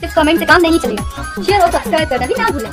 सिर्फ़ कमेंट से काम नहीं चलेगा। शेयर और तो सब्सक्राइब करना भी ना भूलें।